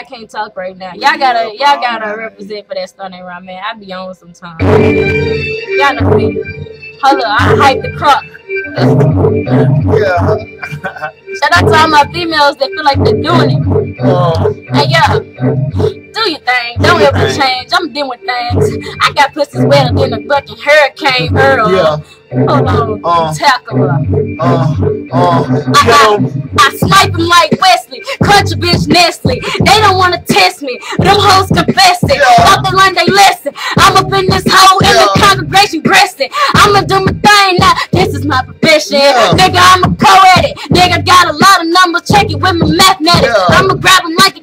I can't talk right now. Y'all gotta y'all gotta represent for that stunning around man. I be on sometimes. Y'all know me. Hold up, I hype the crock. Yeah. Shout out to all my females that feel like they're doing it. Uh, Hey yeah, do your thing. Don't Do ever thing. change. I'm dealing with things. I got pussies wetter than a fucking hurricane Earl. yeah. Hold on, Uh. tackle her. Uh, uh, I. I, I snipe him like Wesley, bitch Nestle. They don't wanna test me. Them hoes confess it. Yeah. Thought they learned they lesson. I'm up in this hole in the Yeah. congregation breasting. I'ma do my thing now. This is my profession. Yeah. Nigga, I'm a pro at it. Nigga got a lot of numbers. Check it with my mathematics. Yeah. I'ma grab him like a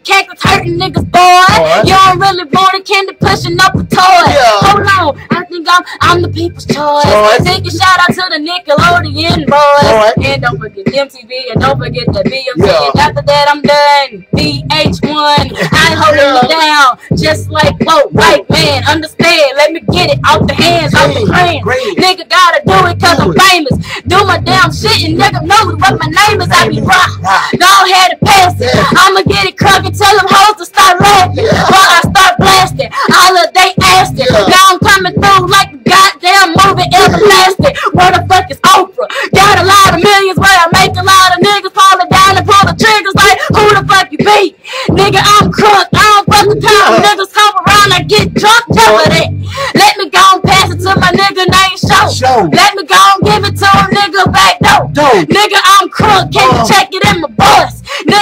Think I'm the people's choice. Choice. Take a shout out to the Nickelodeon boys. Boy. And don't forget MTV and don't forget the BMT. Yeah. And after that, I'm done. VH1. I holding Yeah. you down. Just like, whoa, right man, understand. Let me get it off the hands, off the crayons. Nigga gotta do it cause Do I'm it. famous. Do my damn shit and nigga knows what my name is. I be rock. Go ahead and pass it. Yeah. I'ma get it crunk and tell them hoes to start laughing. While I start blasting. All of they asked it. Yeah. Now coming through like a goddamn movie everlasting. Where the fuck is Oprah? Got a lot of millions where I make a lot of niggas falling down and pull the triggers like who the fuck you be? Nigga, I'm crunk. I don't fuck with time. Yeah. Niggas come around, I get drunk, tell her that. Let me go and pass it to my nigga named Show. Show. Let me go and give it to a nigga back door. Nigga, I'm crunk. Can you Uh. check it in my bus?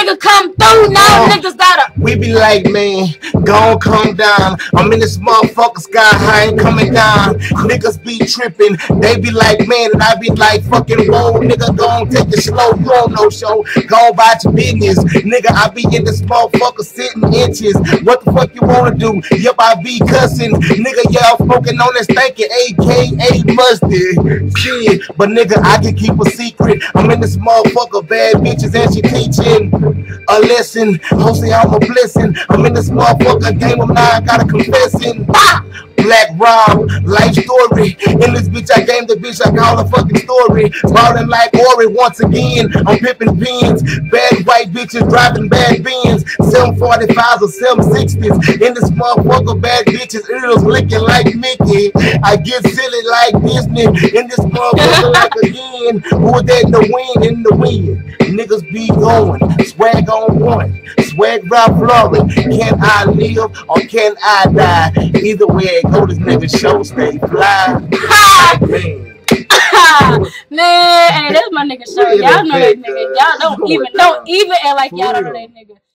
Nigga, come through now. Niggas gotta. We be like, man, gon' come down. I'm in this motherfucker sky high ain't coming down. Niggas be tripping. They be like, man, and I be like, fucking whoa, nigga, gon' take it slow. You don't know, show. Go about your business. Nigga, I be in this motherfucker sitting inches. What the fuck you wanna do? Yep, I be cussing. Nigga, y'all smoking on this thinking, aka mustard. Shit, but nigga, I can keep a secret. I'm in this motherfucker, bad bitches, and she teaching a lesson. Hopefully, I'm a blessing. I'm in this motherfucker game of nine, gotta confessing. Bah! Black Rob, life story. In this bitch, I game the bitch, I call a fucking story. Ballin' like Ori once again. I'm pippin' pins. Bad white bitches driving bad Benz. 745s or 760s. In this motherfucker, bad bitches, ears licking like Mickey. I get silly like Disney. In this motherfucker, like again. Who that in the wind? In the wind. Niggas be going. Swag on one. Swag rock flowing. Can I live or can I die? Either way it go, this nigga show stay fly. Ha! Man. Man, hey, that's my nigga shirt. Look at Y'all know that nigga. Y'all don't even don't even act like y'all don't know that nigga.